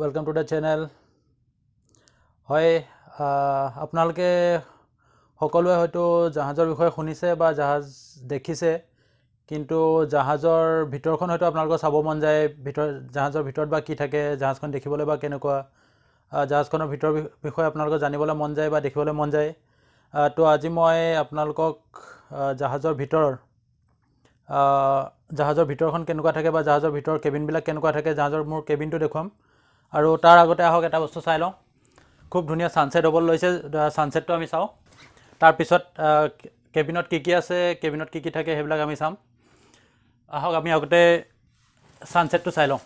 Welcome to the channel হয় আপোনালোকে সকলোৱে হয়তো জাহাজৰ বিষয়ে শুনিছে বা জাহাজ দেখিছে কিন্তু জাহাজৰ ভিতৰখন হয়তো আপোনালোকৰ চাব মন যায় ভিতৰ জাহাজৰ ভিতৰত বা কি থাকে জাহাজখন দেখিবলৈ বা কেনেকুৱা জাহাজখনৰ ভিতৰৰ বিষয়ে আপোনালোকৰ জানিবলৈ মন যায় বা দেখিবলৈ মন যায়। তো আজি মই আপোনালোকক জাহাজৰ ভিতৰৰ জাহাজৰ ভিতৰখন কেনেকুৱা থাকে বা জাহাজৰ ভিতৰৰ কেবিনবিলাক কেনেকুৱা থাকে জাহাজৰ মোৰ কেবিনটো দেখুৱাম। আৰু তাৰ আগতে আহক এটা বস্তু চাই লওঁ। খুব ধুনীয়া ছানছেট হ'বলৈ লৈছে ছানছেটটো আমি চাওঁ। তাৰপিছত কেবিনত কি কি আছে কেবিনত কি কি থাকে সেইবিলাক আমি চাম। আহক আমি আগতে ছানছেটটো চাই লওঁ।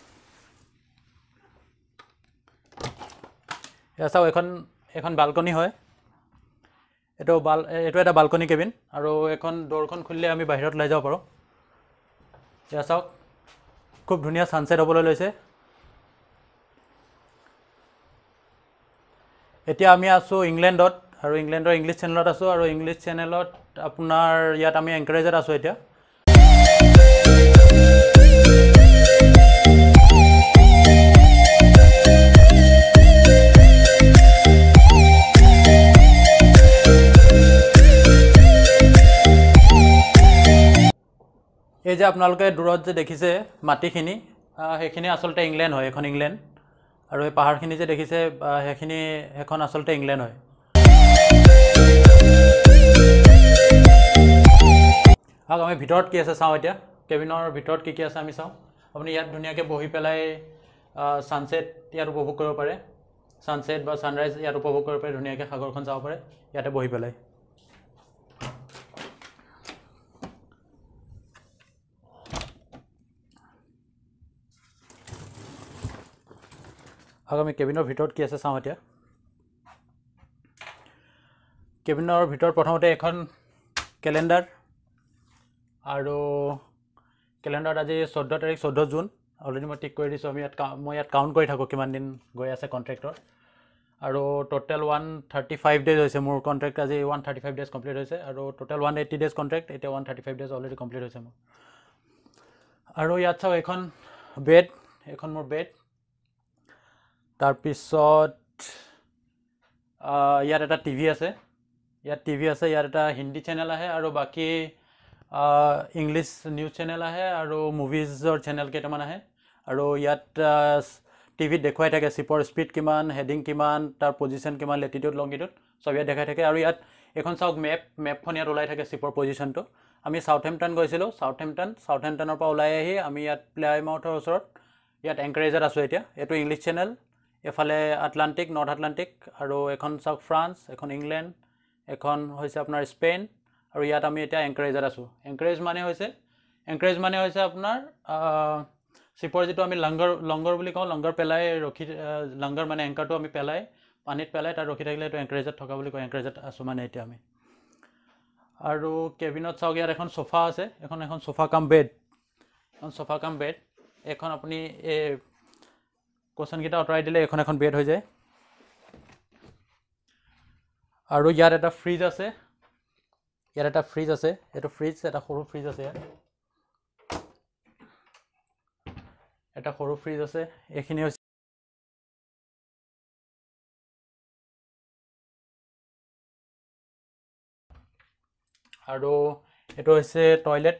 এয়া চাওক এইখন এইখন বালকনি হয়। এইটো বাল এইটো এটা বালকনি কেবিন আৰু এইখন দৌৰখন খুলিলে আমি বাহিৰত ওলাই যাব পাৰোঁ। এয়া চাওক খুব ধুনীয়া ছানছেট হ'বলৈ লৈছে। এতিয়া আমি আছোঁ ইংলেণ্ডত আৰু ইংলেণ্ডৰ ইংলিছ চেনেলত আছোঁ আৰু ইংলিছ চেনেলত আপোনাৰ ইয়াত আমি এংকাৰেজত আছোঁ এতিয়া। এই যে আপোনালোকে দূৰত যে দেখিছে মাটিখিনি সেইখিনি আচলতে ইংলেণ্ড হয় এইখন ইংলেণ্ড। আৰু এই পাহাৰখিনি যে দেখিছে সেইখিনি সেইখন আচলতে ইংলেণ্ড হয়। আহক আমি ভিতৰত কি আছে চাওঁ এতিয়া। কেবিনৰ ভিতৰত কি কি আছে আমি চাওঁ। আপুনি ইয়াত ধুনীয়াকৈ বহি পেলাই ছানছেট ইয়াত উপভোগ কৰিব পাৰে। ছানছেট বা ছানৰাইজ ইয়াত উপভোগ কৰিব পাৰে ধুনীয়াকৈ সাগৰখন চাব পাৰে। ইয়াতে বহি পেলাই। আহক আমি কেবিনৰ ভিতৰত কি আছে চাওঁ এতিয়া। কেবিনৰ ভিতৰত প্ৰথমতে এখন কেলেণ্ডাৰ আৰু কেলেণ্ডাৰত আজি চৈধ্য তাৰিখ চৈধ্য জুন। অলৰেডি মই টিক কৰি দিছোঁ আমি ইয়াত মই ইয়াত কাউণ্ট কৰি থাকোঁ কিমান দিন গৈ আছে কণ্ট্ৰেক্টৰ আৰু total one thirty five days হৈছে মোৰ কণ্ট্ৰেক্ট আজি one thirty five days complete হৈছে আৰু total one eighty days contract এতিয়া one thirty five days already complete হৈছে মোৰ। আৰু ইয়াত চাওক এইখন বেড এইখন মোৰ বেড তাৰপিছত ইয়াত এটা টিভি আছে। ইয়াত টিভি আছে ইয়াত এটা হিন্দী চেনেল আহে আৰু বাকী ইংলিছ নিউজ চেনেল আহে আৰু মুভিজৰ চেনেল কেইটামান আহে। আৰু ইয়াত টিভিত দেখুৱাই থাকে চিপৰ স্পীড কিমান হেডিং কিমান তাৰ পজিশ্যন কিমান লেটিটিউড লংগিটিউড চব ইয়াত দেখাই থাকে। আৰু ইয়াত এইখন চাওক মেপ মেপখন ইয়াত ওলাই থাকে চিপৰ পজিশ্যনটো আমি চাউথহেম্পটন গৈছিলোঁ চাউথহেম্পটন চাউথহেম্পটনৰ পৰা ওলাই আহি আমি ইয়াত প্লেয়াৰমাউথৰ ওচৰত ইয়াত এংকাৰেজত আছোঁ এতিয়া। এইটো ইংলিছ চেনেল এফালে আটলাণ্টিক নৰ্থ আটলাণ্টিক আৰু এখন চাওক ফ্ৰান্স এখন ইংলেণ্ড এখন হৈছে আপোনাৰ স্পেইন আৰু ইয়াত আমি এতিয়া এংকাৰেজত আছোঁ। এংকাৰেজ মানে হৈছে এংকাৰেজ মানে হৈছে আপোনাৰ চিপৰ যিটো আমি লংগৰ লংগৰ বুলি কওঁ লংগৰ পেলাই ৰখি লংগৰ মানে এংকাৰটো আমি পেলাই পানীত পেলাই তাত ৰখি থাকিলে এইটো এংকাৰেজত থকা বুলি কয় এংকাৰেজত আছোঁ মানে এতিয়া আমি। আৰু কেবিনত চাওক ইয়াত এখন চোফা আছে এখন এখন চোফা কাম বেড এখন চোফা কাম বেড এইখন আপুনি এই কুৱেশ্যনকেইটা আঁতৰাই দিলে এখন এখন বেড হৈ যায়। আৰু ইয়াত এটা ফ্ৰিজ আছে। ইয়াত এটা ফ্ৰিজ আছে। এইটো ফ্ৰিজ এটা সৰু ফ্ৰিজ আছে ইয়াত। এটা সৰু ফ্ৰিজ আছে। এইখিনি হৈছে আৰু এইটো হৈছে টয়লেট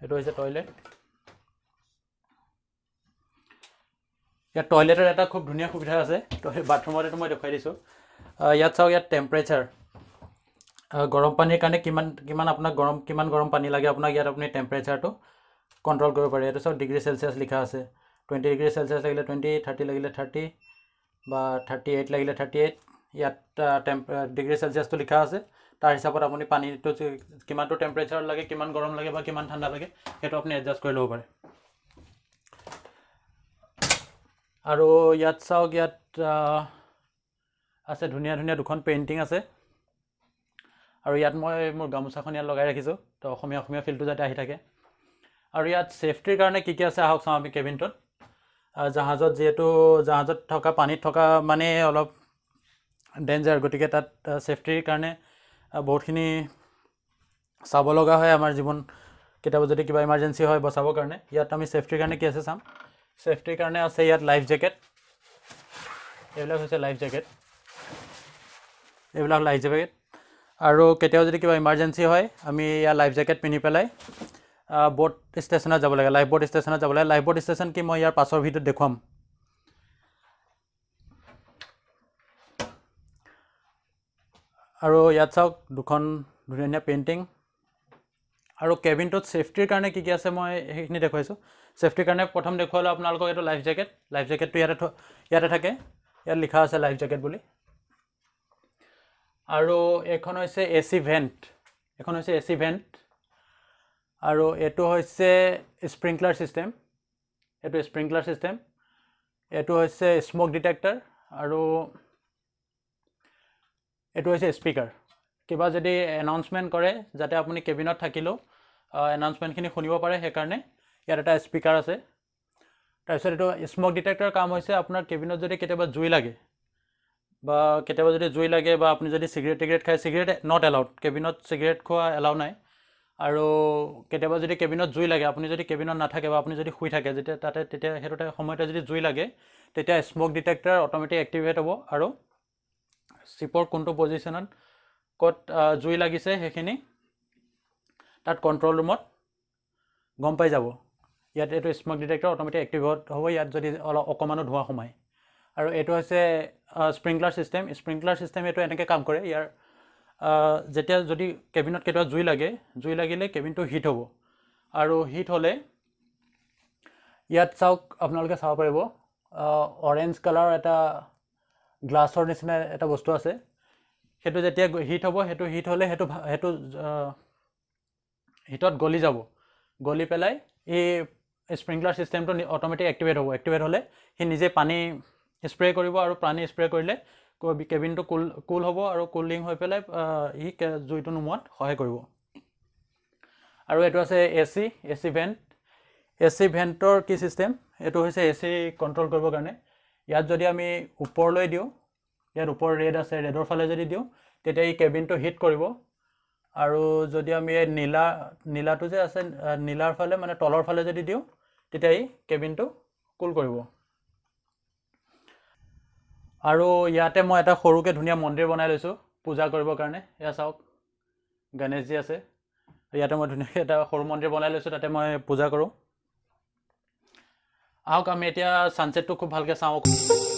এইটো হৈছে টয়লেট ইয়াত টয়লেটৰ এটা খুব ধুনীয়া সুবিধা আছে। বাথৰুমত এইটো মই দেখুৱাই দিছোঁ। ইয়াত চাওক ইয়াত টেম্পাৰেচাৰ গৰম পানীৰ কাৰণে কিমান কিমান আপোনাক গৰম কিমান গৰম পানী লাগে আপোনাক ইয়াত আপুনি টেম্পাৰেচাৰটো কণ্ট্ৰল কৰিব পাৰে। এইটো চাওক ডিগ্ৰী চেলচিয়াছ লিখা আছে। টুৱেণ্টি ডিগ্ৰী চেলচিয়াছ লাগিলে টুৱেণ্টি থাৰ্টি লাগিলে থাৰ্টি বা থাৰ্টি এইট লাগিলে থাৰ্টি এইট ইয়াত টেম্প ডিগ্ৰী চেলচিয়াছটো লিখা আছে। তাৰ হিচাপত আপুনি পানীটো কিমানটো টেম্পাৰেচাৰ লাগে কিমান গৰম লাগে বা কিমান ঠাণ্ডা লাগে সেইটো আপুনি এডজাষ্ট কৰি ল'ব পাৰে। আৰু ইয়াত চাওক ইয়াত আছে ধুনীয়া ধুনীয়া দুখন পেইণ্টিং আছে। আৰু ইয়াত মই মোৰ গামোচাখন ইয়াত লগাই ৰাখিছোঁ তো অসমীয়া অসমীয়া ফিল্ডটো যাতে আহি থাকে। আৰু ইয়াত ছেফটিৰ কাৰণে কি কি আছে আহক চাওঁ আমি কেবিনটোত। জাহাজত যিহেতু জাহাজত থকা পানীত থকা মানে অলপ ডেঞ্জাৰ গতিকে তাত ছেফটিৰ কাৰণে বহুতখিনি চাব লগা হয় আমাৰ জীৱন। কেতিয়াবা যদি কিবা ইমাৰ্জেঞ্চি হয় বচাবৰ কাৰণে। ইয়াত আমি ছেফটিৰ কাৰণে কি আছে চাম? ছেফটিৰ কাৰণে আছে ইয়াত লাইফ জেকেট এইবিলাক হৈছে লাইফ জেকেট এইবিলাক লাইফ জেকেট আৰু কেতিয়াও যদি কিবা ইমাৰ্জেঞ্চি হয় আমি ইয়াৰ লাইফ জেকেট পিন্ধি পেলাই ব'ট ষ্টেচনত যাব লাগে। লাইফ ব'ট ষ্টেচনত যাব লাগে। লাইফ ব'ট ষ্টেচন কি মই ইয়াৰ পাছৰ ভিডিঅ'ত দেখুৱাম। আৰু ইয়াত চাওক দুখন ধুনীয়া ধুনীয়া পেইণ্টিং আৰু কেবিনটোত ছেফটিৰ কাৰণে কি কি আছে মই সেইখিনি দেখুৱাইছোঁ। ছেফটিৰ কাৰণে প্ৰথম দেখুৱালোঁ আপোনালোকক এইটো লাইফ জেকেট লাইফ জেকেটটো ইয়াতে থ ইয়াতে থাকে। ইয়াত লিখা আছে লাইফ জেকেট বুলি। আৰু এইখন হৈছে এ চি ভেণ্ট এইখন হৈছে এ চি ভেণ্ট আৰু এইটো হৈছে স্প্ৰিংকলাৰ ছিষ্টেম এইটো স্প্ৰিংকলাৰ ছিষ্টেম এইটো হৈছে স্মক ডিটেক্টৰ আৰু এইটো হৈছে স্পীকাৰ কিবা যদি এনাউন্সমেণ্ট কৰে যাতে আপুনি কেবিনত থাকিলেও এনাউন্সমেণ্টখিনি শুনিব পাৰে সেইকাৰণে ইয়াত এটা স্পীকাৰ আছে। তাৰপিছত এইটো স্মক ডিটেক্টৰ কাম হৈছে আপোনাৰ কেবিনত যদি কেতিয়াবা জুই লাগে বা কেতিয়াবা যদি জুই লাগে বা আপুনি যদি চিগাৰেট টিগাৰেট খায় চিগাৰেট নট এলাউড কেবিনত চিগাৰেট খোৱা এলাউ নাই। আৰু কেতিয়াবা যদি কেবিনত জুই লাগে আপুনি যদি কেবিনত নাথাকে বা আপুনি যদি শুই থাকে যেতিয়া তাতে তেতিয়া সেইটো সময়তে যদি জুই লাগে তেতিয়া স্মক ডিটেক্টৰ অট'মেটিক এক্টিভেট হ'ব। আৰু চিপৰ কোনটো পজিশ্যনত ক'ত জুই লাগিছে সেইখিনি তাত কণ্ট্ৰল ৰুমত গম পাই যাব। ইয়াত এইটো স্মক ডিটেক্টৰ অট'মেটিক এক্টিভেট হ'ব ইয়াত যদি অলপ অকণমানো ধোঁৱা সোমায়। আৰু এইটো হৈছে স্প্ৰিংকলাৰ ছিষ্টেম স্প্ৰিংকলাৰ ছিষ্টেম এইটো এনেকৈ কাম কৰে। ইয়াৰ যেতিয়া যদি কেবিনত কেতিয়াবা জুই লাগে জুই লাগিলে কেবিনটো হিট হ'ব। আৰু হিট হ'লে ইয়াত চাওক আপোনালোকে চাব পাৰিব অৰেঞ্জ কালাৰ এটা গ্লাছৰ নিচিনা এটা বস্তু আছে। সেইটো যেতিয়া হিট হ'ব সেইটো হিট হ'লে সেইটো সেইটো হিটত গলি যাব। গলি পেলাই এই স্প্ৰিংকলাৰ ছিষ্টেমটো অট'মেটিক এক্টিভেট হ'ব। এক্টিভেট হ'লে সি নিজে পানী স্প্ৰে কৰিব আৰু পানী স্প্ৰে কৰিলে কেবিনটো কুল কুল হ'ব আৰু কুলিং হৈ পেলাই ই জুইটো নুমোৱাত সহায় কৰিব। আৰু এইটো আছে A C A C vent A C ভেণ্টৰ কি ছিষ্টেম এইটো হৈছে এ চি কণ্ট্ৰল কৰিবৰ কাৰণে। ইয়াত যদি আমি ওপৰলৈ দিওঁ ইয়াত ওপৰ ৰেড আছে ৰেডৰ ফালে যদি দিওঁ তেতিয়া এই কেবিনটো হিট কৰিব। আৰু যদি আমি এই নীলা নীলাটো যে আছে নীলাৰ ফালে মানে তলৰ ফালে যদি দিওঁ তেতিয়া এই কেবিনটো কুল কৰিব। আৰু ইয়াতে মই এটা সৰুকৈ ধুনীয়া মন্দিৰ বনাই লৈছোঁ পূজা কৰিবৰ কাৰণে। এয়া চাওক গণেশজী আছে। ইয়াতে মই ধুনীয়াকৈ এটা সৰু মন্দিৰ বনাই লৈছোঁ তাতে মই পূজা কৰোঁ। আহক আমি এতিয়া ছানছেটটো খুব ভালকৈ চাওঁ।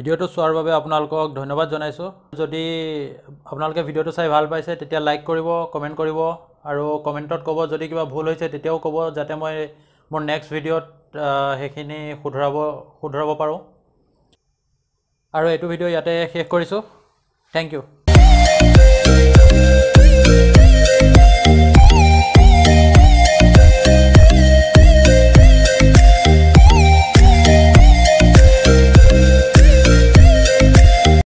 ভিডিঅ'টো চোৱাৰ বাবে আপোনালোকক ধন্যবাদ জনাইছোঁ। যদি আপোনালোকে ভিডিঅ'টো চাই ভাল পাইছে তেতিয়া লাইক কৰিব কমেণ্ট কৰিব আৰু কমেণ্টত ক'ব যদি কিবা ভুল হৈছে তেতিয়াও ক'ব যাতে মই মোৰ নেক্সট ভিডিঅ'ত সেইখিনি শুধৰাব শুধৰাব পাৰোঁ। আৰু এইটো ভিডিঅ' ইয়াতে শেষ কৰিছোঁ। Thank U